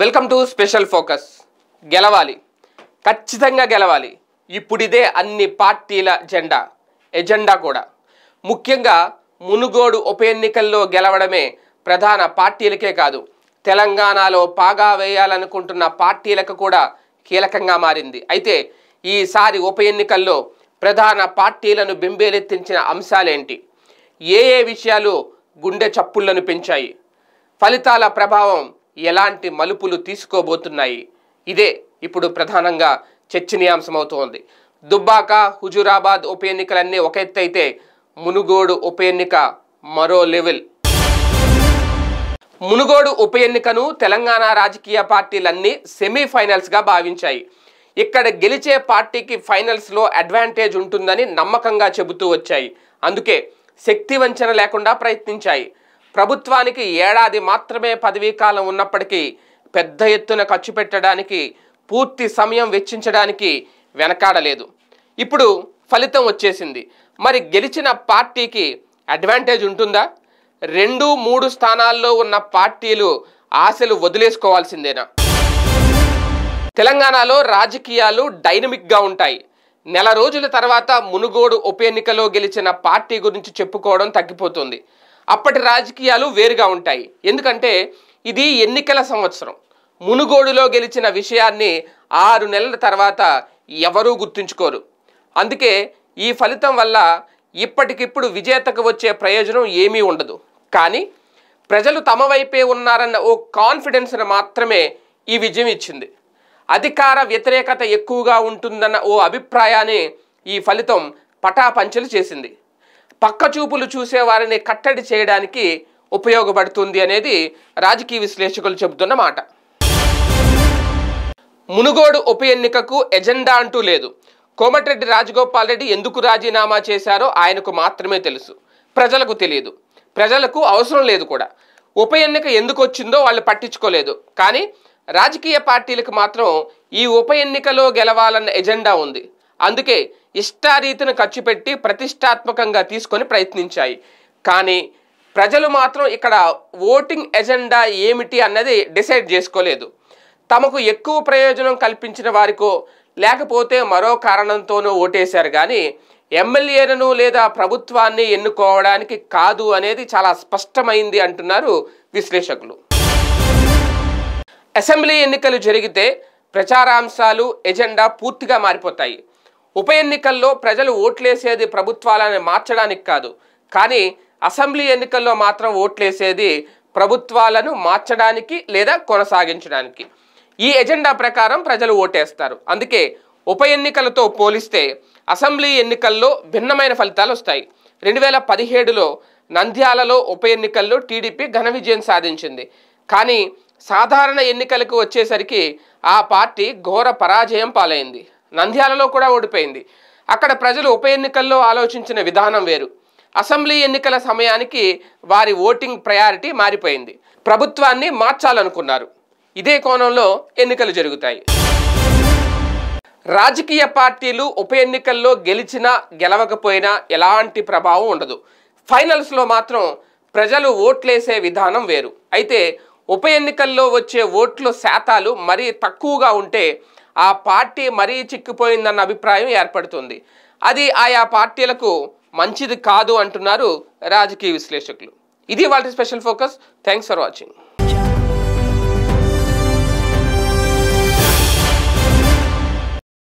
Welcome to special focus. గెలవాలి. ఖచ్చితంగా గెలవాలి. ఇప్పుడిదే అన్ని పార్టీల జెండా ఎజెండా కూడా. ముఖ్యంగా మునుగోడు ఉప ఎన్నికల్లో గెలవడమే ప్రధాన పార్టీలకే కాదు తెలంగాణలో పాగా వేయాలనుకుంటున్న పార్టీలకు కూడా కీలకంగా మారింది. అయితే ఈసారి ఉప ఎన్నికల్లో ప్రధాన పార్టీలను బింబేలెత్తించిన అంశాలేంటి? ఏ ఏ విషయాలు గుండె చప్పుళ్ళను పెంచాయి? ఫలితాల ప్రభావం ఎలాంటి మలుపులు తీసుకోబోతున్నాయి? ఇదే ఇప్పుడు ప్రధానంగా చర్చనీయాంశమవుతోంది. దుబ్బాక హుజూరాబాద్ ఉప ఎన్నికలన్నీ ఒక ఎత్తు అయితే మునుగోడు ఉప ఎన్నిక మరో లెవెల్. మునుగోడు ఉప ఎన్నికను తెలంగాణ రాజకీయ పార్టీలన్నీ సెమీఫైనల్స్గా భావించాయి. ఇక్కడ గెలిచే పార్టీకి ఫైనల్స్లో అడ్వాంటేజ్ ఉంటుందని నమ్మకంగా చెబుతూ వచ్చాయి. అందుకే శక్తి వంచన లేకుండా ప్రయత్నించాయి. ప్రభుత్వానికి ఏడాది మాత్రమే పదవీ కాలం ఉన్నప్పటికీ పెద్ద ఎత్తున ఖర్చు పెట్టడానికి పూర్తి సమయం వెచ్చించడానికి వెనకాడలేదు ఇప్పుడు ఫలితం వచ్చేసింది. మరి గెలిచిన పార్టీకి అడ్వాంటేజ్ ఉంటుందా? రెండు మూడు స్థానాల్లో ఉన్న పార్టీలు ఆశలు వదిలేసుకోవాల్సిందేనా? తెలంగాణలో రాజకీయాలు డైనమిక్గా ఉంటాయి. నెల రోజుల తర్వాత మునుగోడు ఉప ఎన్నికలో గెలిచిన పార్టీ గురించి చెప్పుకోవడం తగ్గిపోతుంది. అప్పటి రాజకీయాలు వేరుగా ఉంటాయి. ఎందుకంటే ఇది ఎన్నికల సంవత్సరం. మునుగోడులో గెలిచిన విషయాన్ని ఆరు నెలల తర్వాత ఎవరూ గుర్తుంచుకోరు. అందుకే ఈ ఫలితం వల్ల ఇప్పటికిప్పుడు విజేతకు వచ్చే ప్రయోజనం ఏమీ ఉండదు. కానీ ప్రజలు తమ వైపే ఉన్నారన్న ఓ కాన్ఫిడెన్స్ను మాత్రమే ఈ విజయం ఇచ్చింది. అధికార వ్యతిరేకత ఎక్కువగా ఉంటుందన్న ఓ అభిప్రాయాన్ని ఈ ఫలితం పటాపంచలు చేసింది. పక్క చూపులు చూసేవారిని కట్టడి చేయడానికి ఉపయోగపడుతుంది అనేది రాజకీయ విశ్లేషకులు చెబుతున్న మాట. మునుగోడు ఉప ఎన్నికకు ఎజెండా అంటూ లేదు. కోమటిరెడ్డి రాజగోపాల్ రెడ్డి ఎందుకు రాజీనామా చేశారో ఆయనకు మాత్రమే తెలుసు. ప్రజలకు తెలియదు. ప్రజలకు అవసరం లేదు కూడా. ఉప ఎన్నిక ఎందుకు వచ్చిందో వాళ్ళు పట్టించుకోలేదు. కానీ రాజకీయ పార్టీలకు మాత్రం ఈ ఉప ఎన్నికలో గెలవాలన్న ఎజెండా ఉంది. అందుకే ఇష్టారీతిని ఖర్చు పెట్టి ప్రతిష్టాత్మకంగా తీసుకొని ప్రయత్నించాయి. కానీ ప్రజలు మాత్రం ఇక్కడ ఓటింగ్ ఎజెండా ఏమిటి అన్నది డిసైడ్ చేసుకోలేదు. తమకు ఎక్కువ ప్రయోజనం కల్పించిన వారికో లేకపోతే మరో కారణంతోనూ ఓటేశారు కానీ ఎమ్మెల్యేలను లేదా ప్రభుత్వాన్ని ఎన్నుకోవడానికి కాదు అనేది చాలా స్పష్టమైంది అంటున్నారు విశ్లేషకులు. అసెంబ్లీ ఎన్నికలు జరిగితే ప్రచారాంశాలు ఎజెండా పూర్తిగా మారిపోతాయి. ఉప ఎన్నికల్లో ప్రజలు ఓట్లేసేది ప్రభుత్వాలను మార్చడానికి కాదు కానీ అసెంబ్లీ ఎన్నికల్లో మాత్రం ఓట్లేసేది ప్రభుత్వాలను మార్చడానికి లేదా కొనసాగించడానికి. ఈ ఎజెండా ప్రకారం ప్రజలు ఓటేస్తారు. అందుకే ఉప ఎన్నికలతో పోలిస్తే అసెంబ్లీ ఎన్నికల్లో భిన్నమైన ఫలితాలు వస్తాయి. రెండు వేల పదిహేడులో నంద్యాలలో ఉప ఎన్నికల్లో టీడీపీ ఘన విజయం సాధించింది. కానీ సాధారణ ఎన్నికలకు వచ్చేసరికి ఆ పార్టీ ఘోర పరాజయం పాలైంది. నంద్యాలలో కూడా ఓడిపోయింది. అక్కడ ప్రజలు ఉప ఎన్నికల్లో ఆలోచించిన విధానం వేరు. అసెంబ్లీ ఎన్నికల సమయానికి వారి ఓటింగ్ ప్రయారిటీ మారిపోయింది. ప్రభుత్వాన్ని మార్చాలనుకున్నారు. ఇదే కోణంలో ఎన్నికలు జరుగుతాయి. రాజకీయ పార్టీలు ఉప ఎన్నికల్లో గెలిచినా గెలవకపోయినా ఎలాంటి ప్రభావం ఉండదు. ఫైనల్స్లో మాత్రం ప్రజలు ఓట్లేసే విధానం వేరు. అయితే ఉప ఎన్నికల్లో వచ్చే ఓట్లు శాతాలు మరీ తక్కువగా ఉంటే ఆ పార్టీ మరీ చిక్కిపోయిందన్న అభిప్రాయం ఏర్పడుతుంది. అది ఆయా పార్టీలకు మంచిది కాదు అంటున్నారు రాజకీయ విశ్లేషకులు. ఇది వాళ్ళ special focus. Thanks for watching